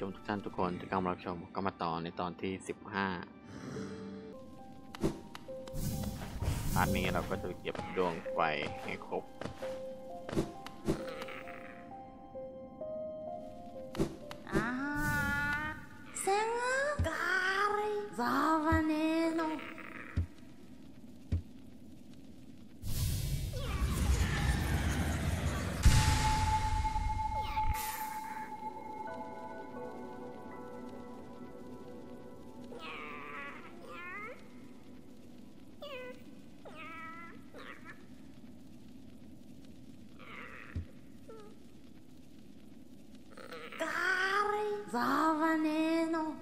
ชมทุกท่านทุกคนที่กำลังรับชมก็มาต่อในตอนที่ 15พาร์ทนี้เราก็จะเก็บดวงไฟให้ครบซงกา заванено ーリざわねえの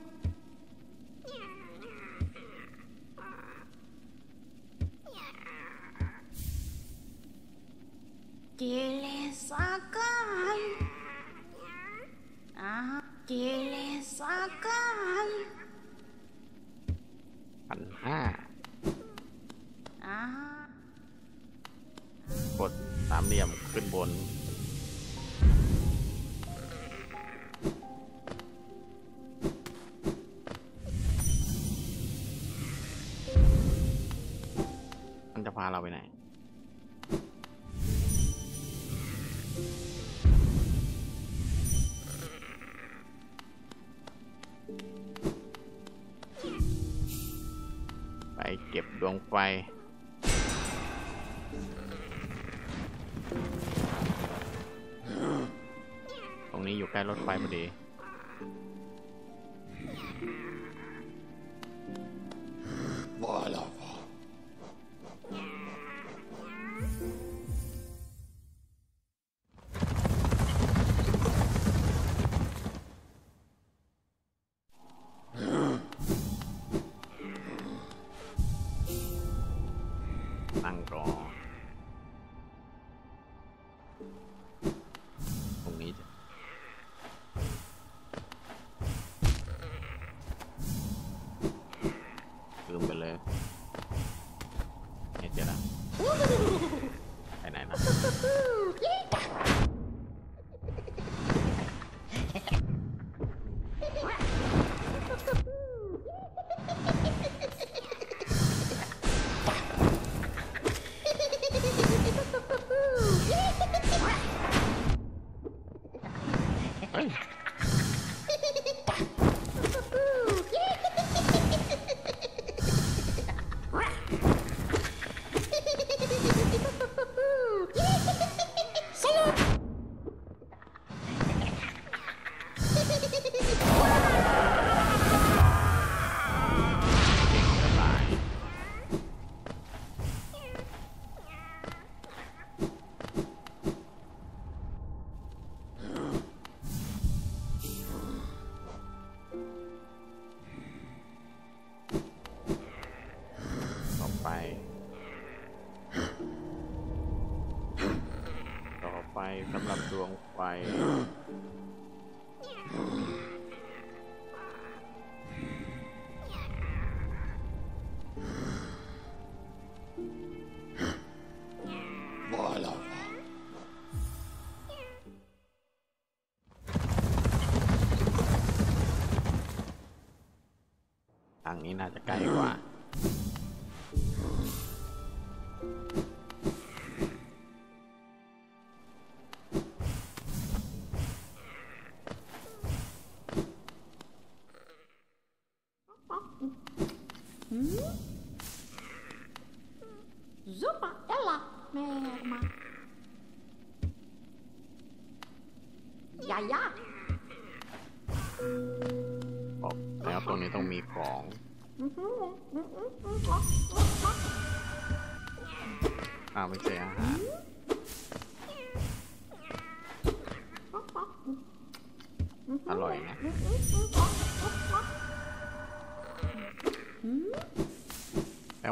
Dilisakan Ah, dilisakan พันห้า Ah, กดสามเหลี่ยมขึ้นบน พาเราไปไหน ไปเก็บดวงไฟตรงนี้อยู่ใกล้รถไฟพอดี นี้น่าจะใกล้กว่า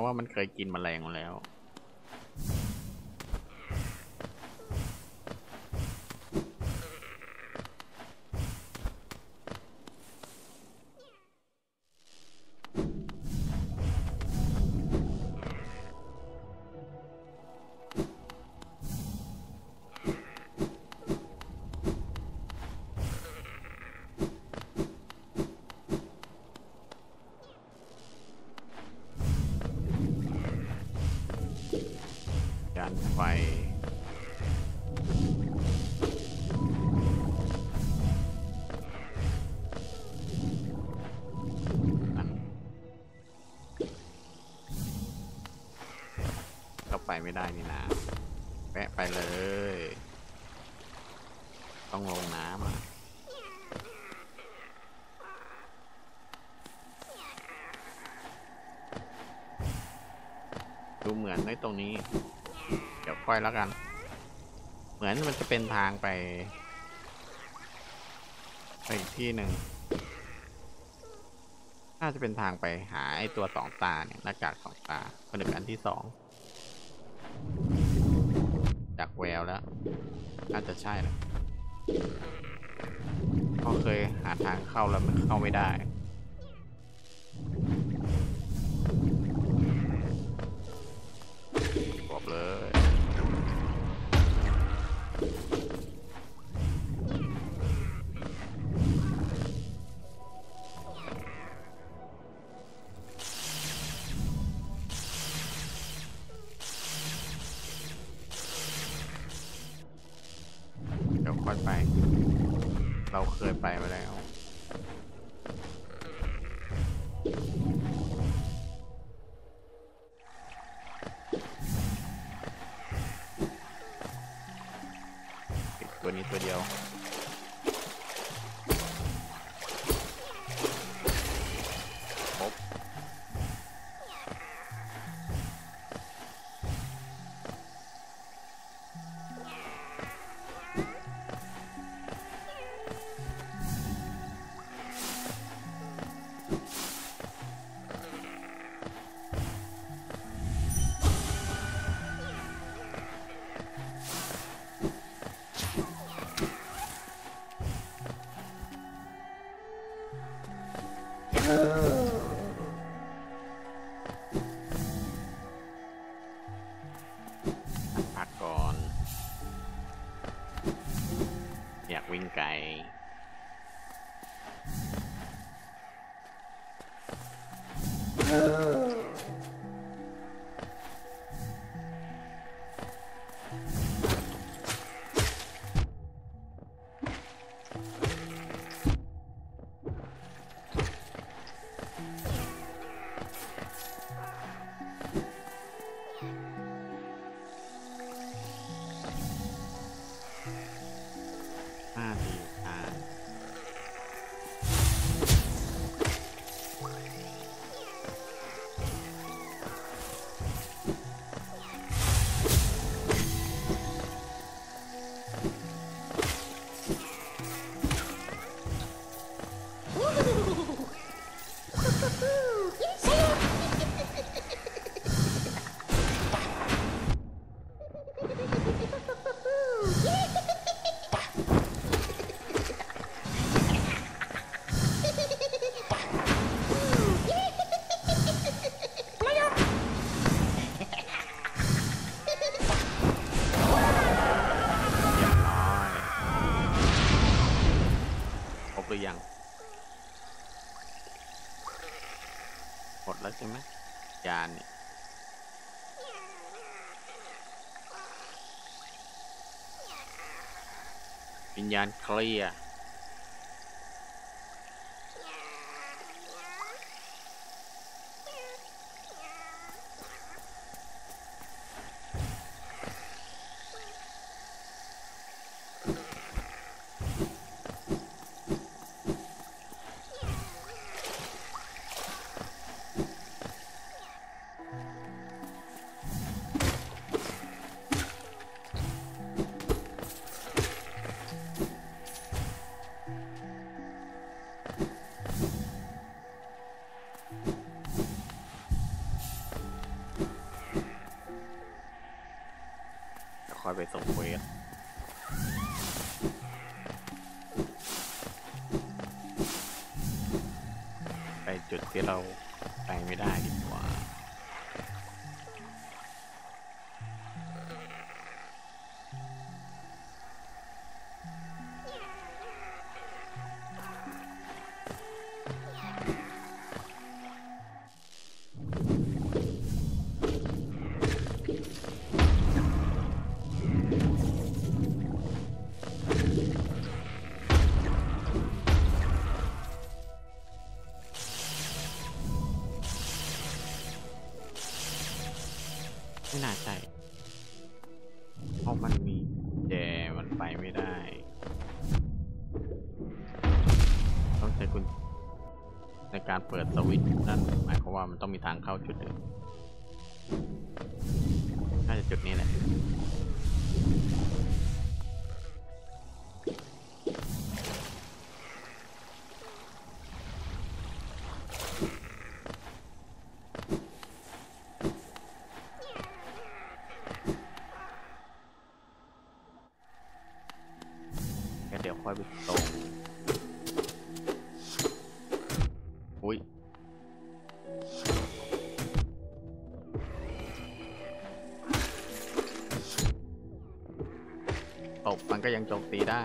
ว่ามันเคยกินแมลงมาแล้ว เลย ต้องลงน้ำอะดูเหมือนในตรงนี้ เดี๋ยวค่อยแล้วกัน เหมือนมันจะเป็นทางไปไปอีกที่หนึ่งน่าจะเป็นทางไปหาไอ้ตัวสองตาเนี่ยหน้ากากสองตาผนึกอันที่สอง แววแล้ว น่าจะใช่แหละก็เคยหาทางเข้าแล้วมันเข้าไม่ได้ ปิด ญญาณเคลียร์ เปิดสวิตช์นั่นหมายความว่ามันต้องมีทางเข้าชุดอื่น ก็ยังโจมตีได้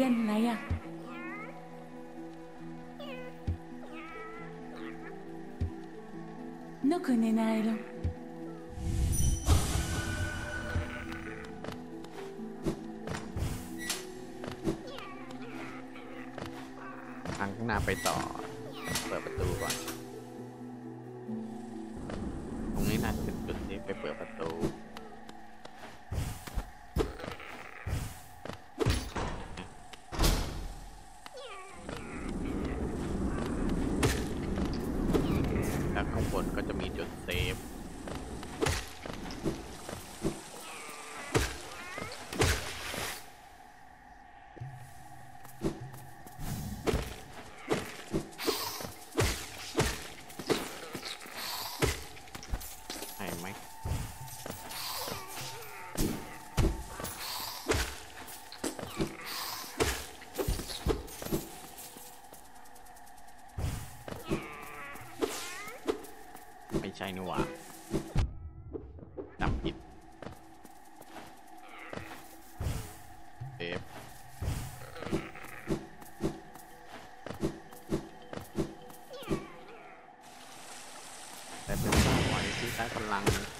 구했나 야? 누구네 나이로 Mmm.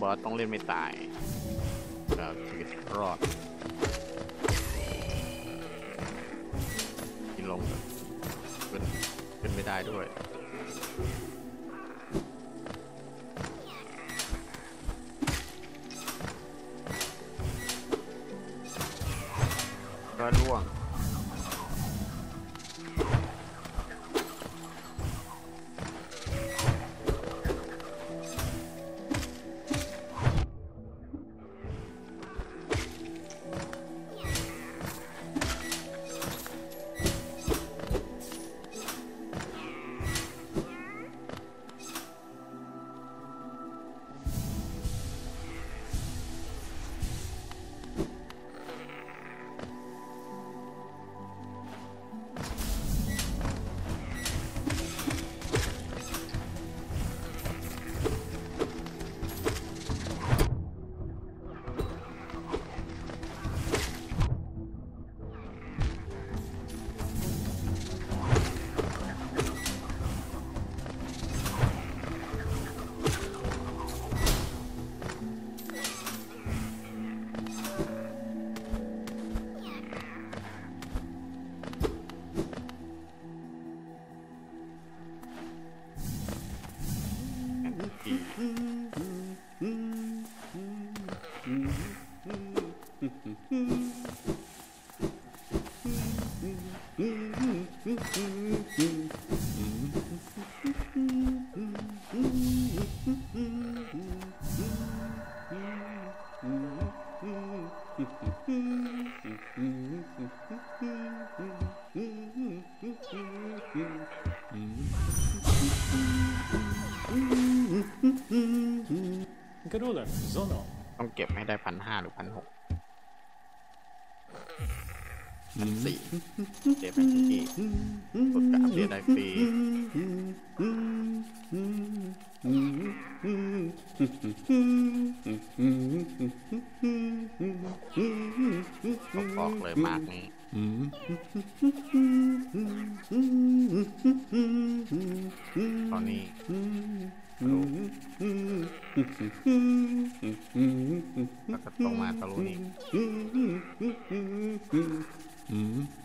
บอสต้องเล่นไม่ตายเราชีวิตรอด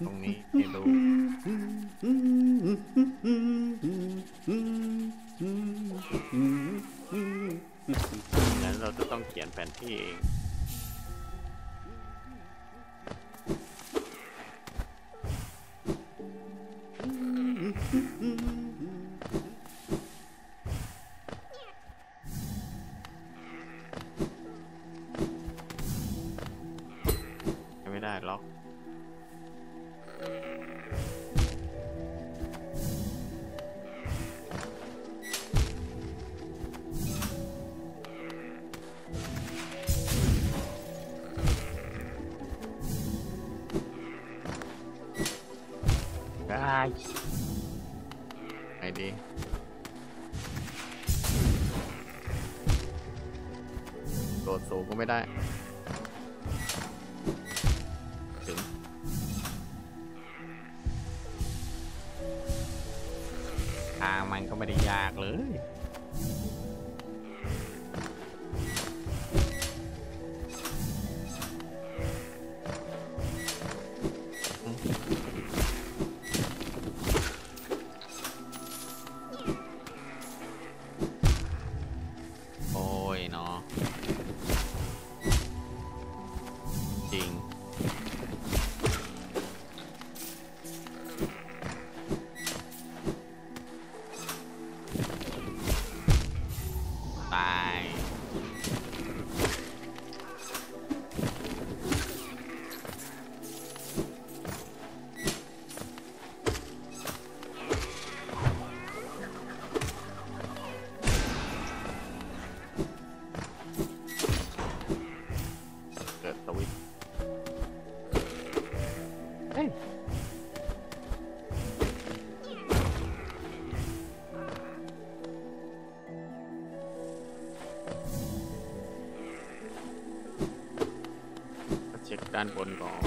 ตรงนี้ไม่รู้งั้นเราจะต้องเขียนแผนที่เองานบนก่อน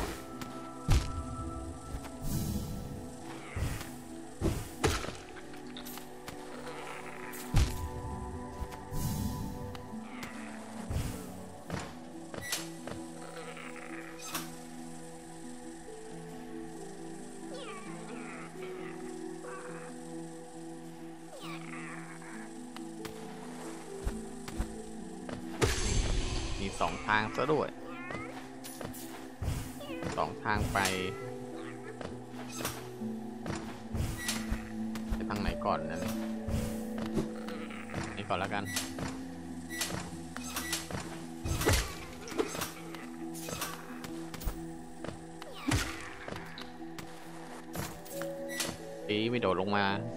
สองทางซะด้วย Yeah.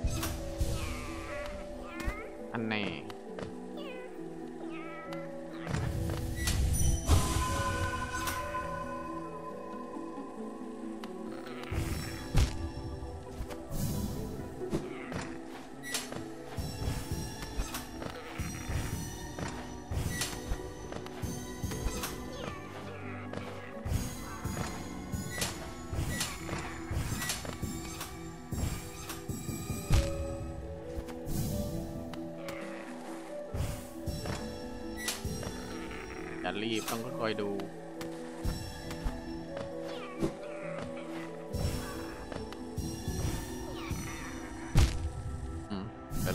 อย่รีบต้องค่อยๆดู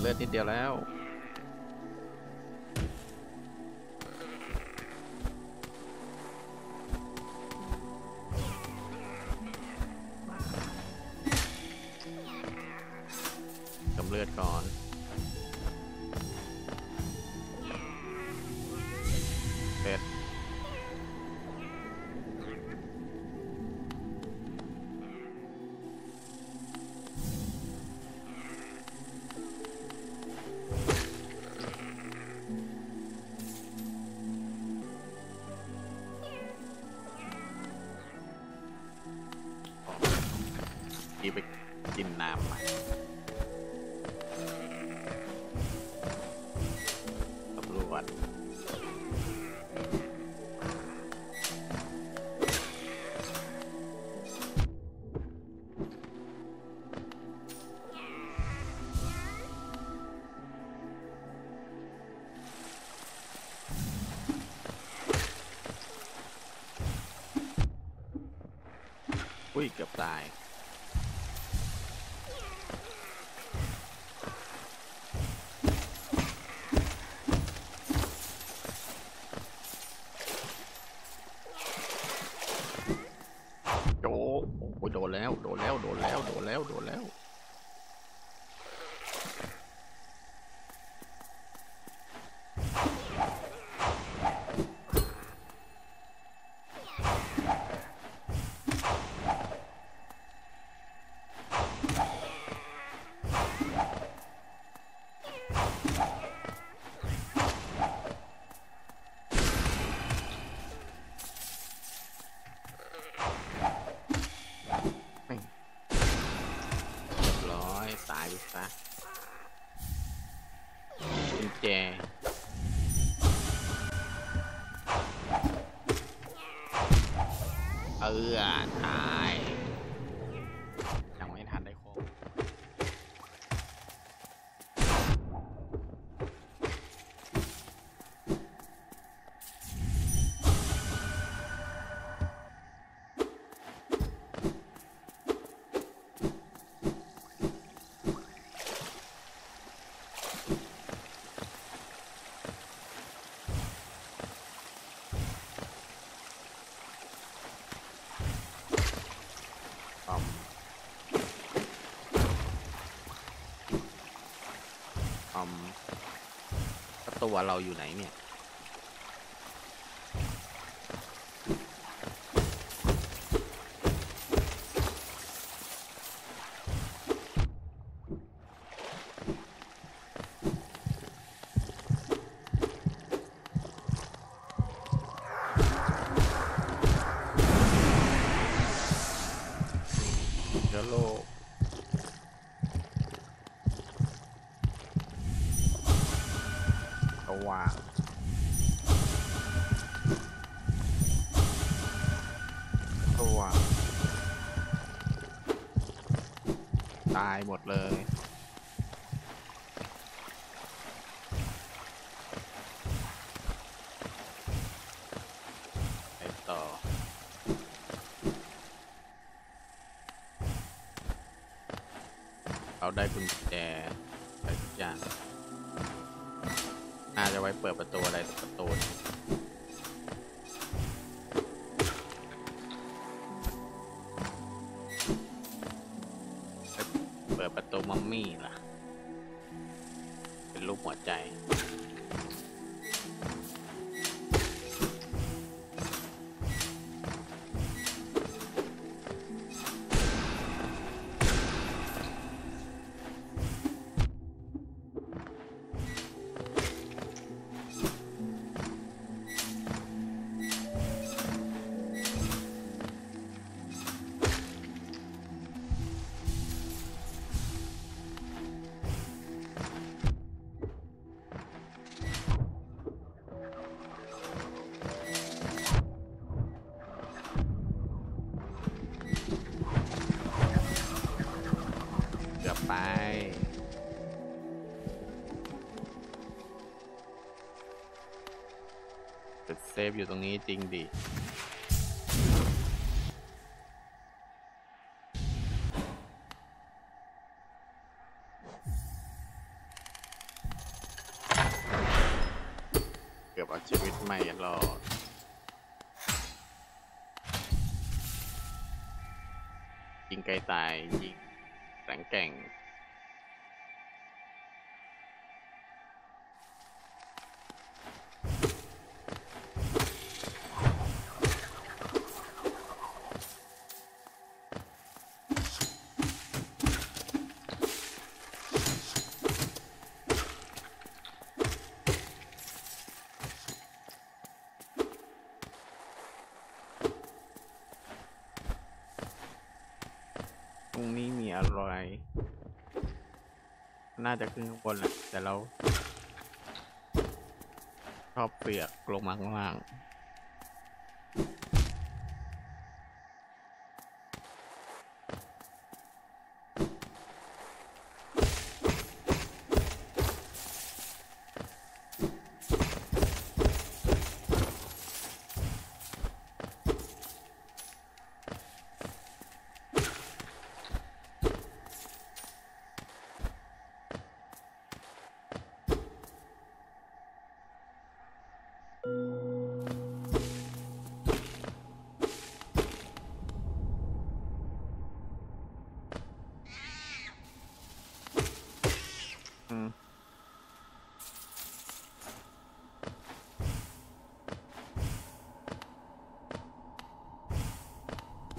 เลือดนิดเดียวแล้ว โดนแล้วโดนแล้วโดนแล้วโดนแล้ว เอาอมตัวเราอยู่ไหนเนี่ยายหมดเลย ไป เซฟอยู่ตรงนี้จริงดิ น่าจะขึ้นข้างบนแหละแต่เราชอบเปียกลงมาข้างล่าง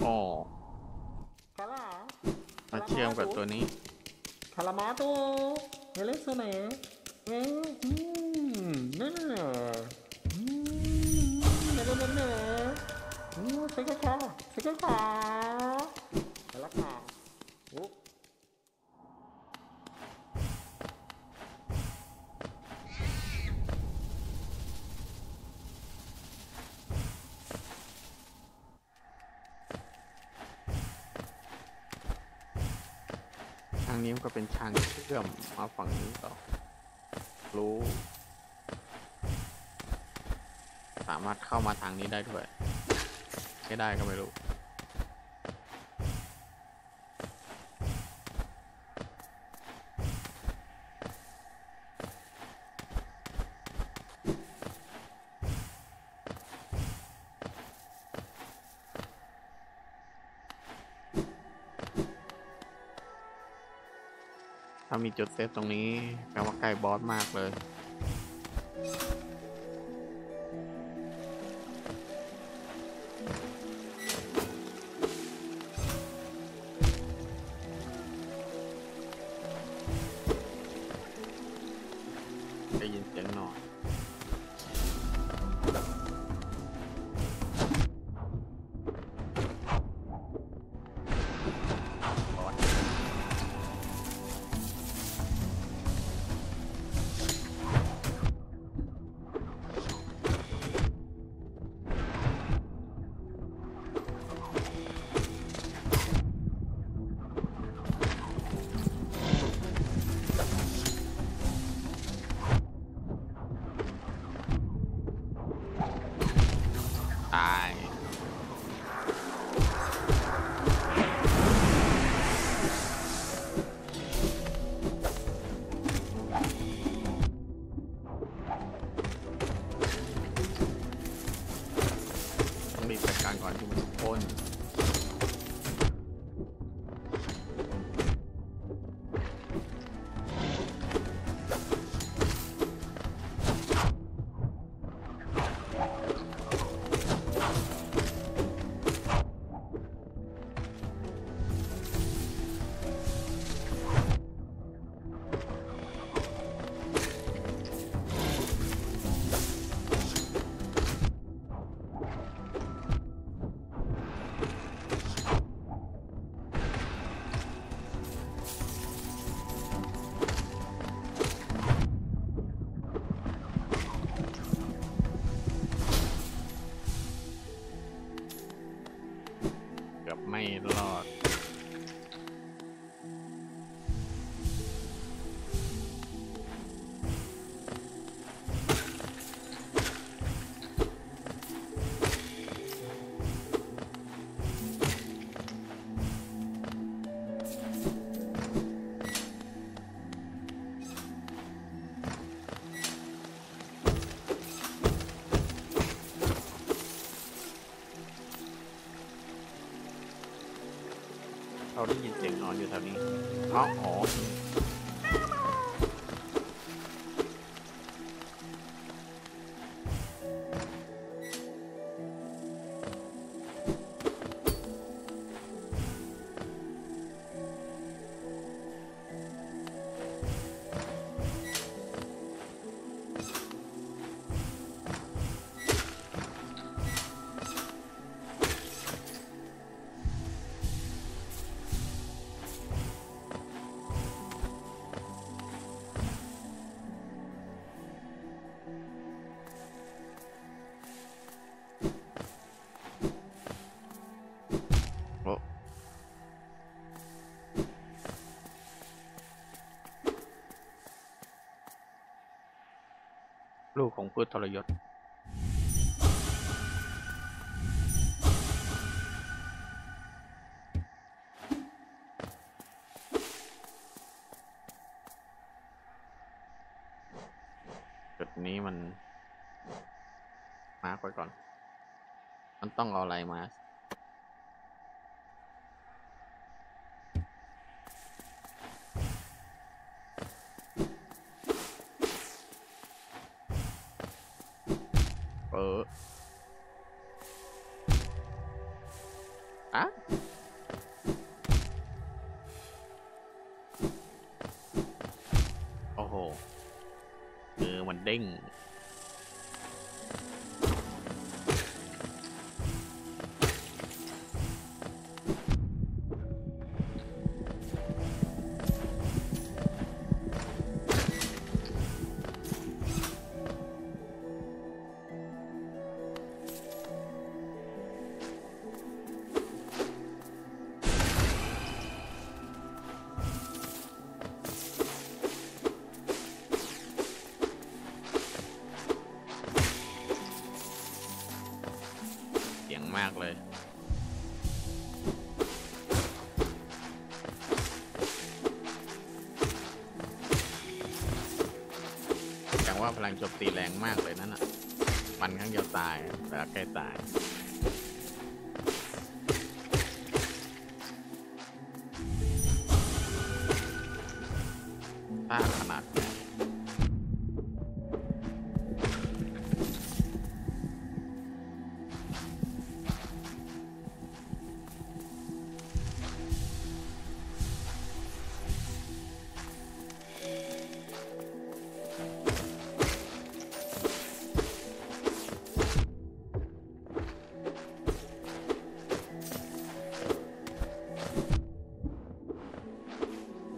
อ๋อคารามาเชียอมกับตัวนี้คารามาโตเฮเลสเน่เอ้อืมน่าอเนอเฮเลอเน่อืมใส่กระคอใส่กระคอ เป็นทางเชื่อมมาฝั่งนี้ต่อ รู้ สามารถเข้ามาทางนี้ได้ด้วย ไม่ได้ก็ไม่รู้ จุดเซฟตรงนี้แปลว่าใกล้บอสมากเลย ได้ยินเสียงนอนอยู่แถวนี้อ๋อ ของพืชทรยศ จุดนี้มัน มาร์กไว้ก่อน มันต้องเอาอะไรมา เอ ลังโจมตีแรงมากเลยนั่นอะ มันครั้งเดียวตายแต่ใกล้ตาย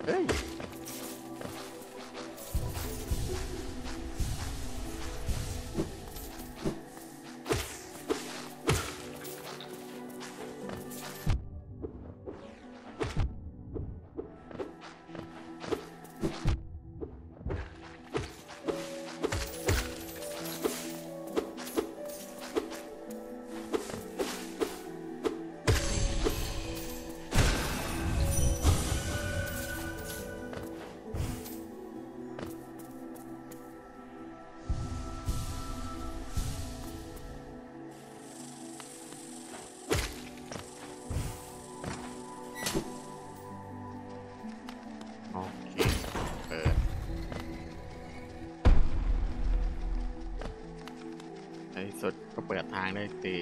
เางได้สักที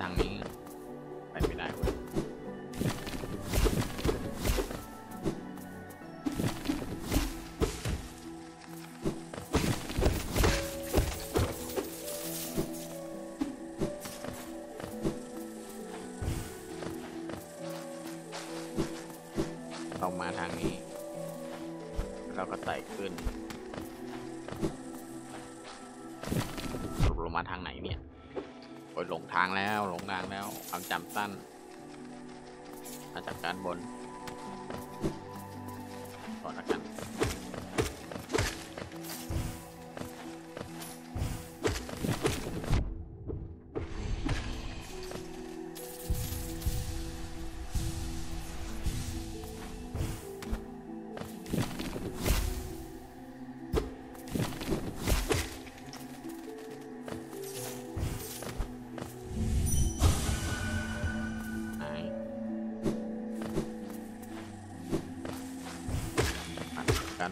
เร แล้ว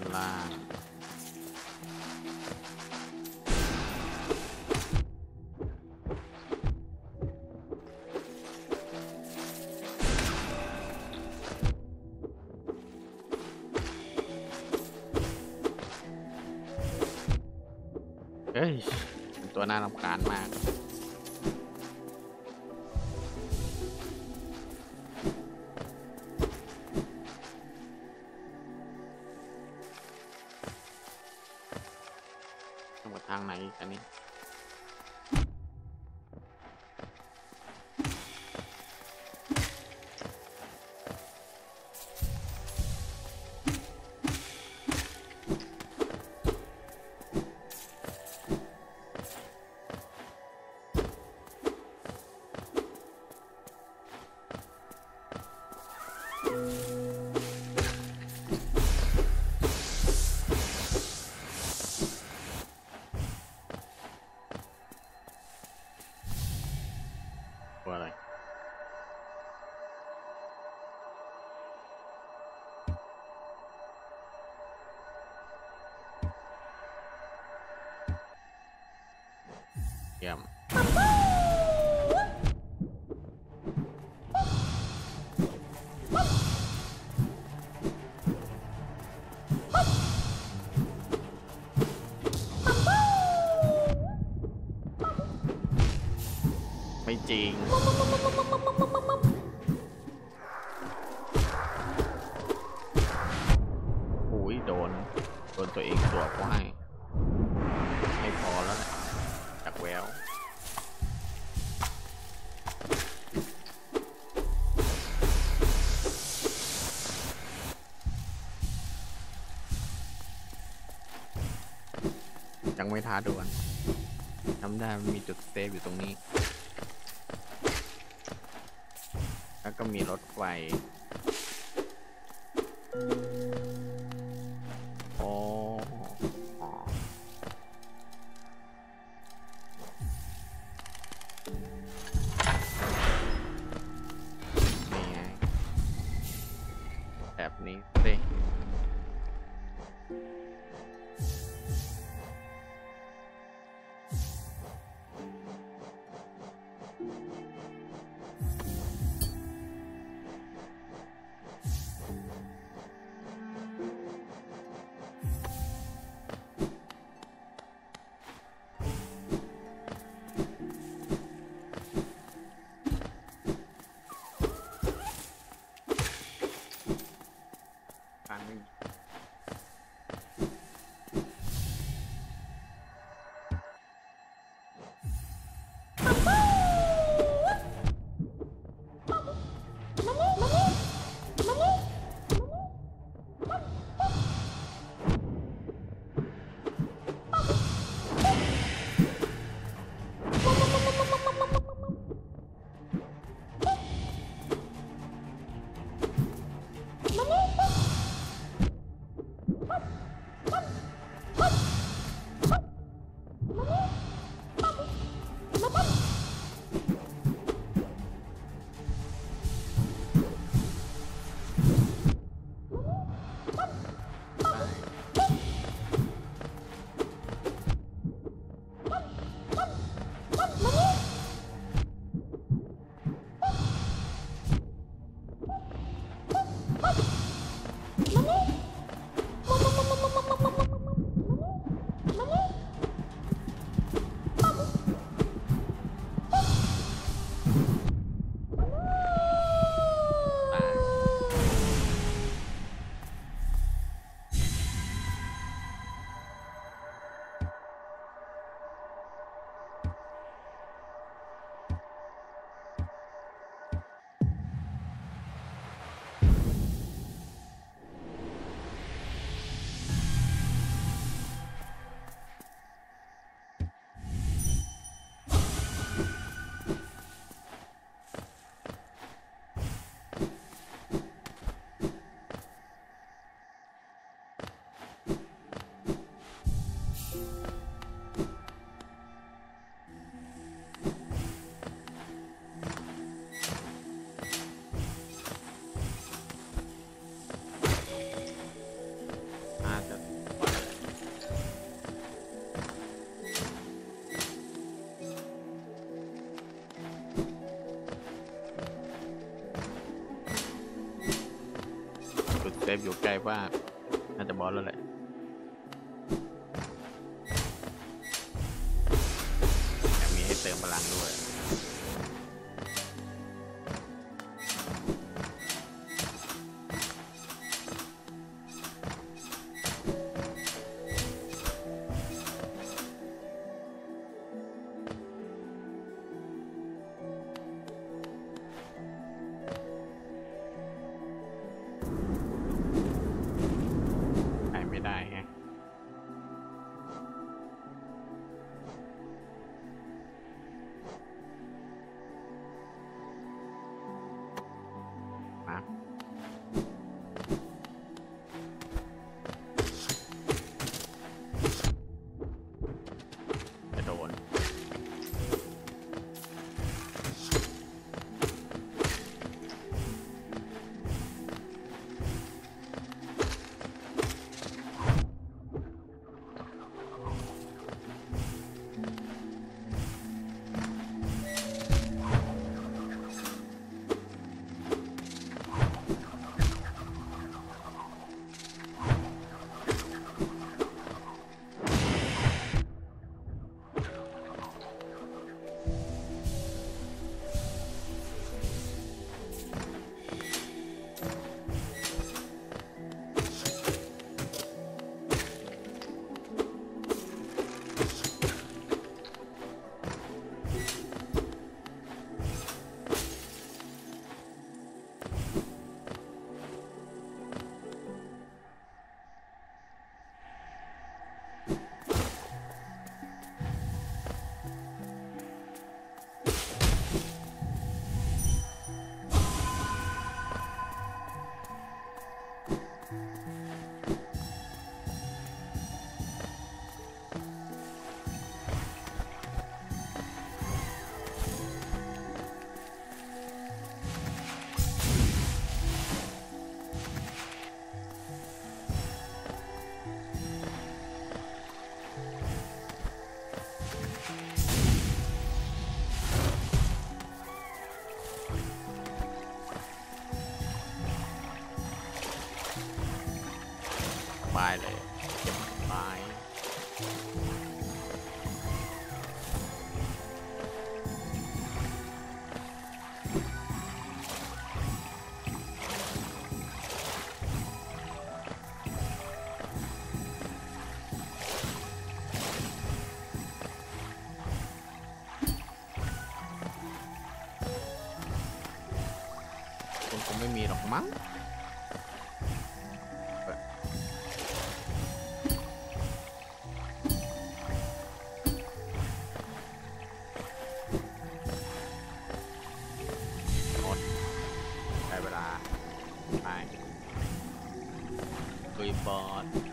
อันล่างเฮ้ยเป็นตัวน่ารำคาญมาก เยี่ยมไม่จริงโอ้ยโดน โดนตัวเองสวเขาให้ ท้าดวนจำได้มีจุดเซฟอยู่ตรงนี้ แล้วก็มีรถไฟ อยู่ไกลว่าน่าจะบอสแล้วแหละ bot.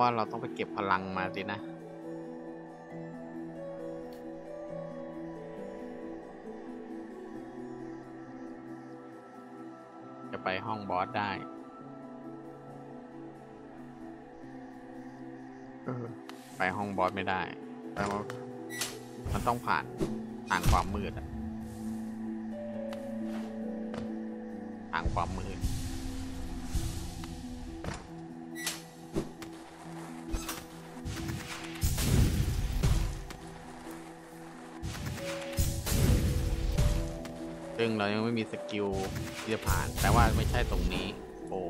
ว่าเราต้องไปเก็บพลังมาสินะจะไปห้องบอสได้ ไปห้องบอสไม่ได้แปลว่ามันต้องผ่านทางความมืดอะทางความมืด เรายังไม่มีสกิลที่จะผ่าน แต่ว่าไม่ใช่ตรงนี้ โอ้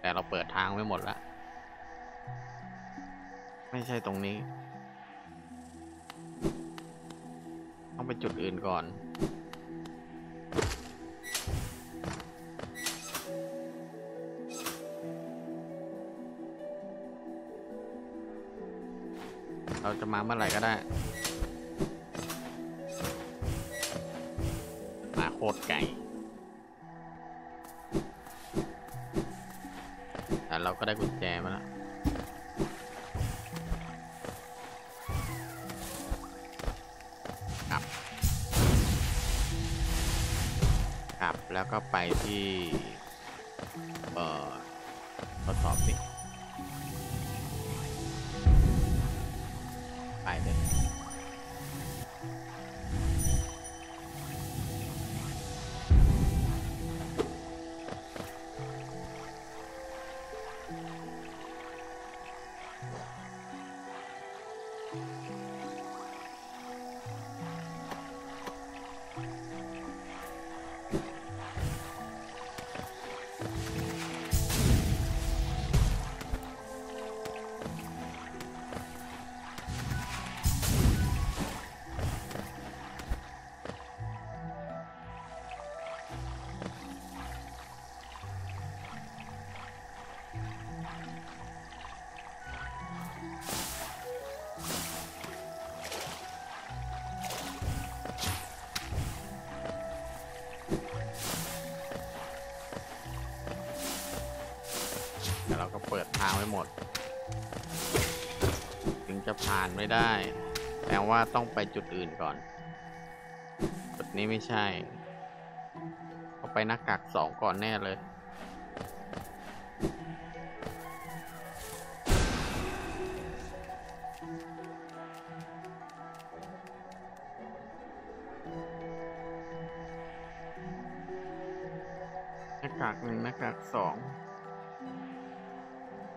แต่เราเปิดทางไว้หมดแล้วไม่ใช่ตรงนี้ ต้องไปจุดอื่นก่อน เราจะมาเมื่อไหร่ก็ได้ ผ่านไม่ได้แต่ว่าต้องไปจุดอื่นก่อน จุดนี้ไม่ใช่เขาไปหน้ากากสองก่อนแน่เลยหน้ากากหนึ่งหน้ากากสอง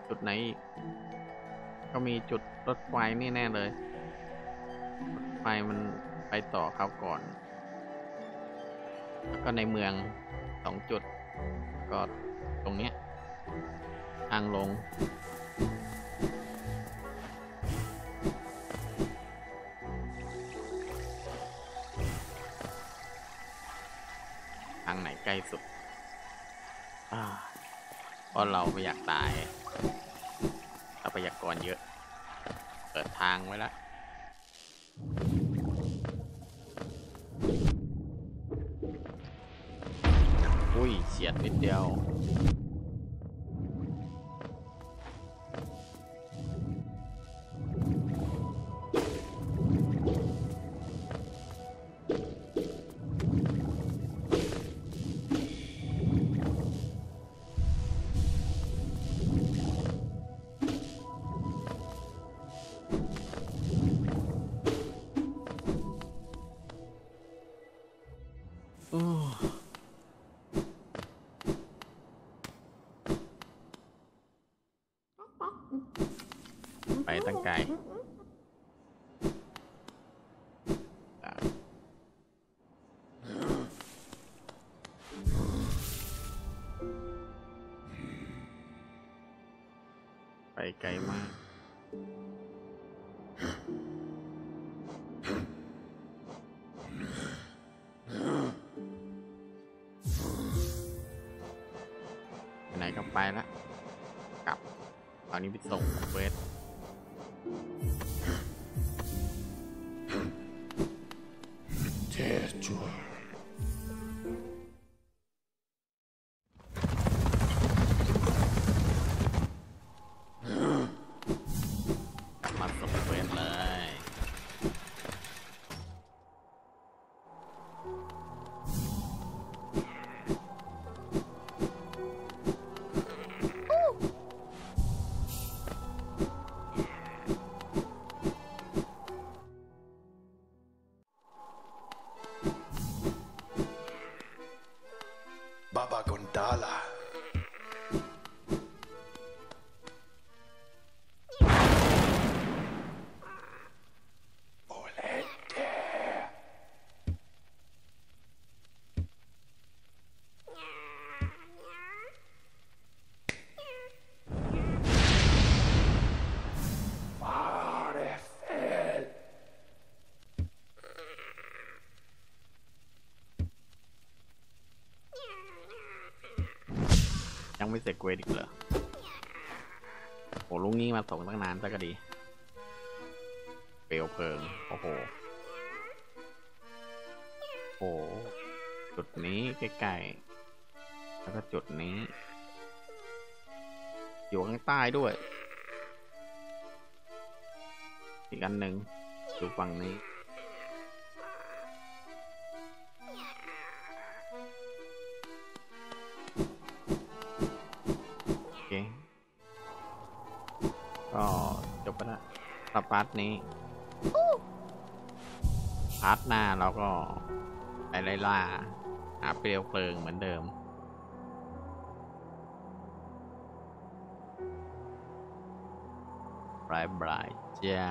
จุดไหนอีก ก็มีจุด รถไฟนี่แน่เลย รถไฟมันไปต่อเขาก่อน แล้วก็ในเมืองสองจุด ก็ตรงเนี้ยทางลงทางไหนใกล้สุดเพราะเราไม่อยากตายทรัพยากรเยอะ เปิดทางไว้แล้วอุ้ยเสียดนิดเดียว นนี้ไปส่งเวส ไม่เสร็จเควสอีกเหรอโอ้ลุงนี้มาส่งตั้งนานซะก็ดีเปลวเพลิง โอ้โห โอ้จุดนี้ใกล้ๆแล้วก็จุดนี้ อยู่ข้างใต้ด้วย อีกอันหนึ่งอยู่ฝั่งนี้ part นี้ part หน้าเราก็ไปไล่ล่าหาเปลวเพลิงเหมือนเดิม bye bye จ้า